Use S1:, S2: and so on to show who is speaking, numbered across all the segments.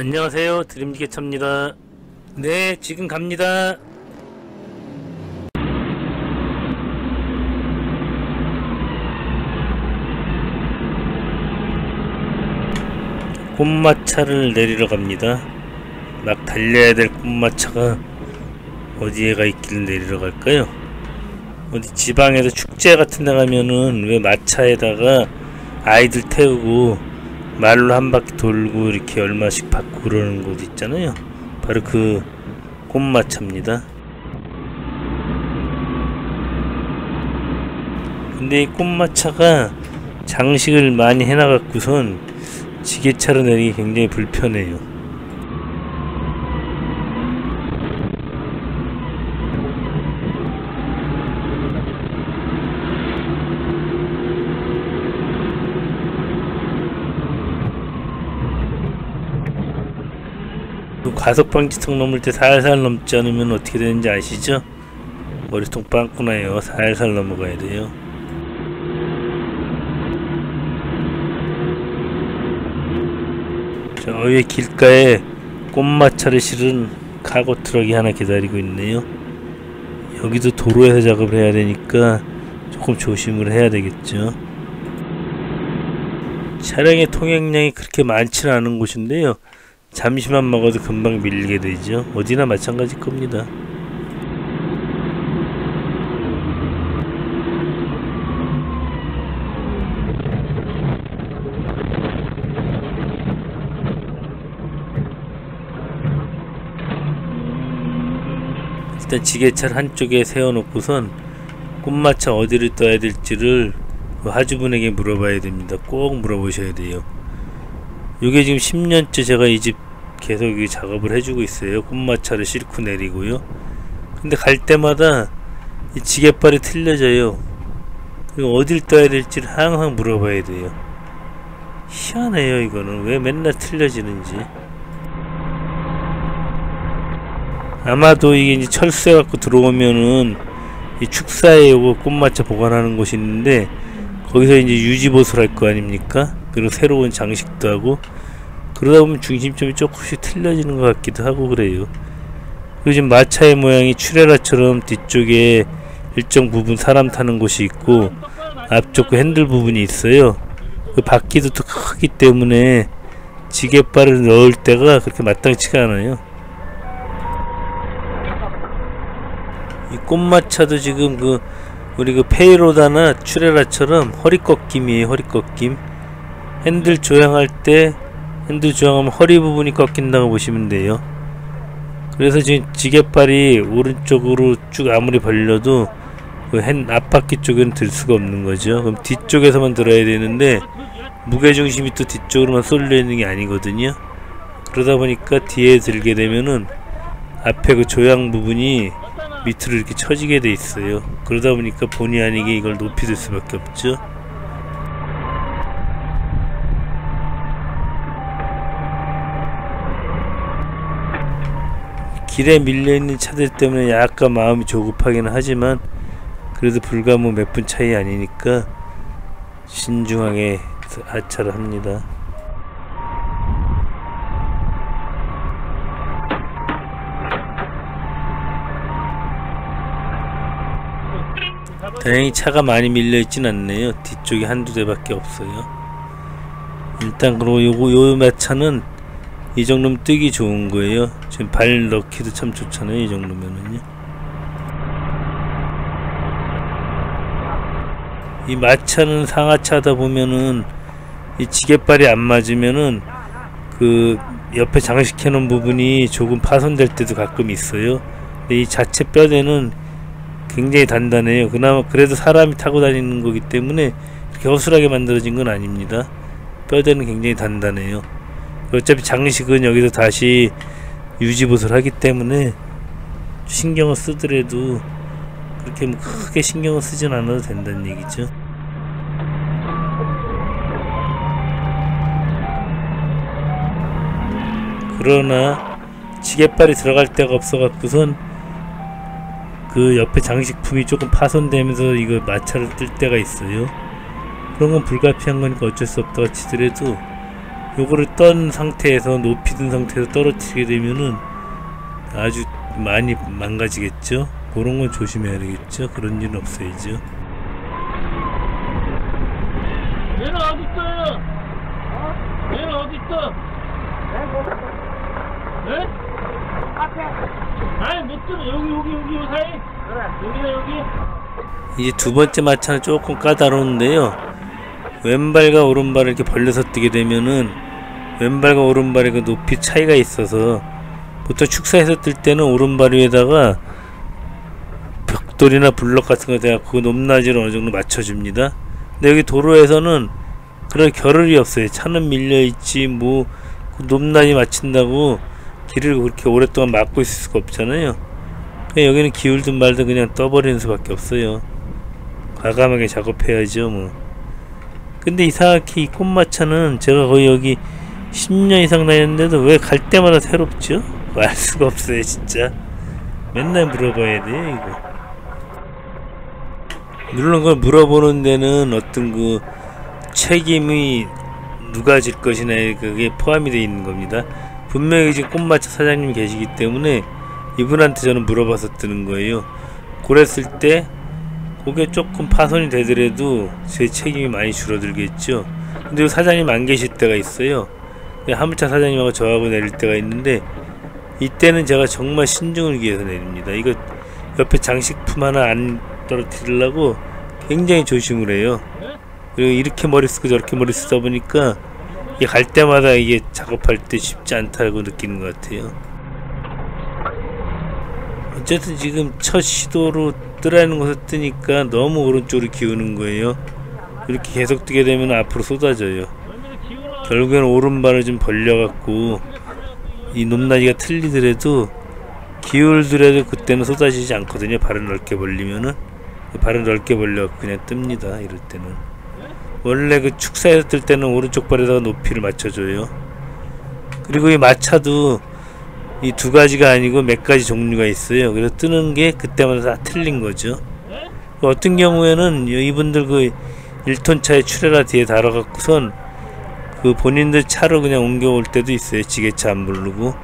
S1: 안녕하세요. 드림지게차입니다. 네 지금 갑니다. 꽃마차를 내리러 갑니다. 막 달려야 될 꽃마차가 어디에 가 있길래 내리러 갈까요? 어디 지방에서 축제 같은 데 가면은 왜 마차에다가 아이들 태우고 말로 한 바퀴 돌고 이렇게 얼마씩 받고 그러는 곳 있잖아요. 바로 그 꽃마차입니다. 근데 이 꽃마차가 장식을 많이 해놔갖고선 지게차로 내리기 굉장히 불편해요. 과속 방지턱 넘을 때 살살 넘지 않으면 어떻게 되는지 아시죠? 머리통 빵꾸 나요. 살살 넘어가야 돼요. 저 위에 길가에 꽃마차를 실은 카고 트럭이 하나 기다리고 있네요. 여기도 도로에서 작업을 해야 되니까 조금 조심을 해야 되겠죠. 차량의 통행량이 그렇게 많지는 않은 곳인데요. 잠시만 먹어도 금방 밀리게 되죠. 어디나 마찬가지일 겁니다. 일단 지게차를 한쪽에 세워놓고선 꽃마차 어디를 떠야 될지를 그 하주분에게 물어봐야 됩니다. 꼭 물어보셔야 돼요. 이게 지금 10년째 제가 이 집 계속 이 작업을 해주고 있어요. 꽃마차를 싣고 내리고요. 근데 갈 때마다 이 지게발이 틀려져요. 그리고 어딜 떠야 될지를 항상 물어봐야 돼요. 희한해요, 이거는. 왜 맨날 틀려지는지. 아마도 이게 이제 철수해 갖고 들어오면은 이 축사에 요거 꽃마차 보관하는 곳이 있는데 거기서 이제 유지보수를 할 거 아닙니까? 그리고 새로운 장식도 하고 그러다 보면 중심점이 조금씩 틀려지는 것 같기도 하고 그래요. 그리고 지금 마차의 모양이 추레라처럼 뒤쪽에 일정 부분 사람 타는 곳이 있고 앞쪽 그 핸들 부분이 있어요. 그 바퀴도 또 크기 때문에 지게발을 넣을 때가 그렇게 마땅치가 않아요. 이 꽃마차도 지금 그 우리 그 페이로다나 추레라처럼 허리 꺾임이에요. 허리 꺾임. 핸들 조향할 때 핸들 조향하면 허리 부분이 꺾인다고 보시면 돼요. 그래서 지금 지게발이 오른쪽으로 쭉 아무리 벌려도 그핸 앞바퀴 쪽에는 들 수가 없는 거죠. 그럼 뒤쪽에서만 들어야 되는데 무게 중심이 또 뒤쪽으로만 쏠려 있는 게 아니거든요. 그러다 보니까 뒤에 들게 되면은 앞에 그 조향 부분이 밑으로 이렇게 처지게 돼 있어요. 그러다 보니까 본의 아니게 이걸 높이 들 수밖에 없죠. 길에 밀려있는 차들 때문에 약간 마음이 조급하기는 하지만 그래도 불과 뭐 몇 분 차이 아니니까 신중하게 하차를 합니다. 다행히 차가 많이 밀려있진 않네요. 뒤쪽에 한두 대밖에 없어요. 일단 그리고 요거 요 마차는 이 정도면 뜨기 좋은 거예요. 지금 발 넣기도 참 좋잖아요. 이 정도면은요. 이 마차는 상하차다 보면은 이 지게발이 안 맞으면은 그 옆에 장식해 놓은 부분이 조금 파손될 때도 가끔 있어요. 이 자체 뼈대는 굉장히 단단해요. 그나마 그래도 사람이 타고 다니는 거기 때문에 그렇게 허술하게 만들어진 건 아닙니다. 뼈대는 굉장히 단단해요. 어차피 장식은 여기서 다시 유지보수를 하기 때문에 신경을 쓰더라도 그렇게 뭐 크게 신경을 쓰진 않아도 된다는 얘기죠. 그러나 지게발이 들어갈 데가 없어갖고선 그 옆에 장식품이 조금 파손되면서 이거 마찰을 뜰 때가 있어요. 그런 건 불가피한 거니까 어쩔 수 없다고 치더라도 요거를 떤 상태에서 높이 든 상태에서 떨어뜨리게 되면은 아주 많이 망가지겠죠? 그런 건 조심해야 되겠죠? 그런 일은 없어야죠. 얘는 어디 있어요? 얘는 어디 있어? 네?
S2: 앞에.
S1: 아니 못 들어. 여기 여기 여기 요 사이?
S2: 그래.
S1: 여기다 여기. 이제 두 번째 마차는 조금 까다로운데요. 왼발과 오른발을 이렇게 벌려서 뛰게 되면은 왼발과 오른발의 그 높이 차이가 있어서 보통 축사에서 뜰 때는 오른발 위에다가 벽돌이나 블럭 같은 거 대고 그 높낮이를 어느 정도 맞춰줍니다. 근데 여기 도로에서는 그런 겨를이 없어요. 차는 밀려있지 뭐그 높낮이 맞춘다고 길을 그렇게 오랫동안 막고 있을 수가 없잖아요. 여기는 기울든 말든 그냥 떠버리는 수밖에 없어요. 과감하게 작업해야죠 뭐. 근데 이상하게 이 꽃마차는 제가 거의 여기 10년 이상 다녔는데도 왜 갈 때마다 새롭죠? 알 수가 없어요 진짜. 맨날 물어봐야 돼요 이거. 물론 그걸 물어보는 데는 어떤 그 책임이 누가 질 것이나 그게 포함이 되어 있는 겁니다. 분명히 지금 꽃마차 사장님이 계시기 때문에 이분한테 저는 물어봐서 뜨는 거예요. 그랬을 때 그게 조금 파손이 되더라도 제 책임이 많이 줄어들겠죠. 근데 사장님 안 계실 때가 있어요 화물차 사장님하고 저하고 내릴 때가 있는데 이때는 제가 정말 신중을 기해서 내립니다. 이거 옆에 장식품 하나 안 떨어뜨리려고 굉장히 조심을 해요. 그리고 이렇게 머리 쓰고 저렇게 머리 쓰다 보니까 이게 갈 때마다 이게 작업할 때 쉽지 않다고 느끼는 것 같아요. 어쨌든 지금 첫 시도로 뜨라는 곳에 뜨니까 너무 오른쪽으로 기우는 거예요. 이렇게 계속 뜨게 되면 앞으로 쏟아져요 결국에는 오른발을 좀 벌려갖고 이 높낮이가 틀리더라도 기울더라도 그때는 쏟아지지 않거든요. 발을 넓게 벌리면은. 발을 넓게 벌려갖고 그냥 뜹니다. 이럴 때는. 원래 그 축사에서 뜰 때는 오른쪽 발에다가 높이를 맞춰줘요. 그리고 이 마차도 이 두 가지가 아니고 몇 가지 종류가 있어요. 그래서 뜨는 게 그때마다 다 틀린 거죠. 어떤 경우에는 이분들 그 1톤 차에 출애라 뒤에 달아갖고선 그 본인들 차로 그냥 옮겨올 때도 있어요. 지게차 안 부르고.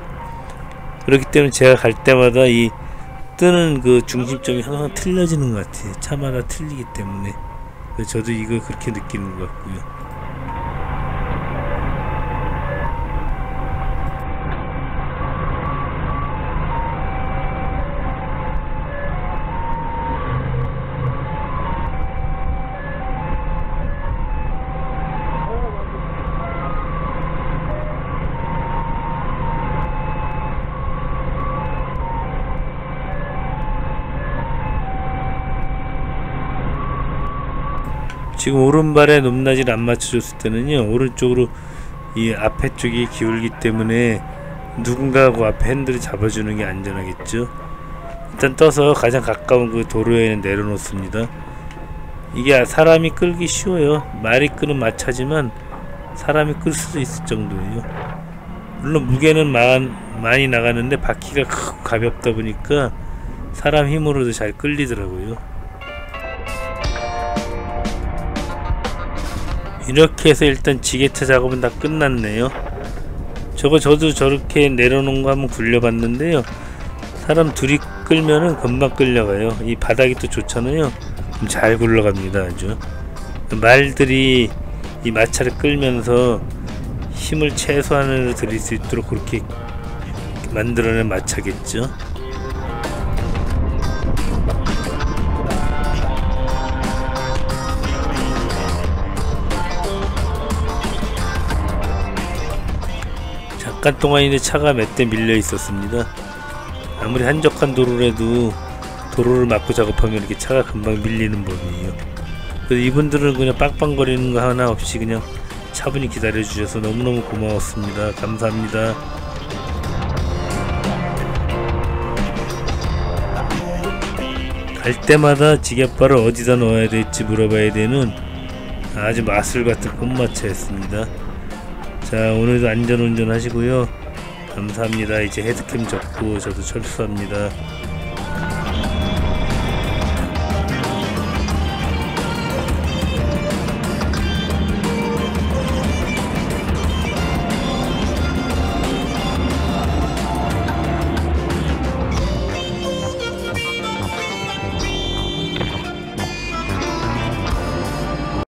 S1: 그렇기 때문에 제가 갈 때마다 이 뜨는 그 중심점이 항상 틀려지는 것 같아요. 차마다 틀리기 때문에. 저도 이거 그렇게 느끼는 것 같고요 지금 오른발에 높낮이를 안 맞춰줬을 때는요 오른쪽으로 이 앞에 쪽이 기울기 때문에 누군가하고 앞에 핸들을 잡아주는 게 안전하겠죠? 일단 떠서 가장 가까운 그 도로에 내려놓습니다. 이게 사람이 끌기 쉬워요. 말이 끄는 마차지만 사람이 끌 수도 있을 정도예요. 물론 무게는 많이 나가는데 바퀴가 크고 가볍다 보니까 사람 힘으로도 잘 끌리더라고요 이렇게 해서 일단 지게차 작업은 다 끝났네요. 저거 저도 저렇게 내려놓은 거 한번 굴려봤는데요. 사람 둘이 끌면은 금방 끌려가요. 이 바닥이 또 좋잖아요. 잘 굴러갑니다 아주. 말들이 이 마차를 끌면서 힘을 최소한으로 들일 수 있도록 그렇게 만들어낸 마차겠죠 잠깐 동안 이제 차가 몇 대 밀려 있었습니다. 아무리 한적한 도로라도 도로를 막고 작업하면 이렇게 차가 금방 밀리는 법이에요. 그래서 이분들은 그냥 빵빵거리는 거 하나 없이 그냥 차분히 기다려 주셔서 너무너무 고마웠습니다. 감사합니다. 갈 때마다 지게발을 어디다 넣어야 될지 물어봐야 되는 아주 마술 같은 꽃마차였습니다. 자 오늘도 안전운전 하시고요. 감사합니다. 이제 헤드캠 접고 저도 철수합니다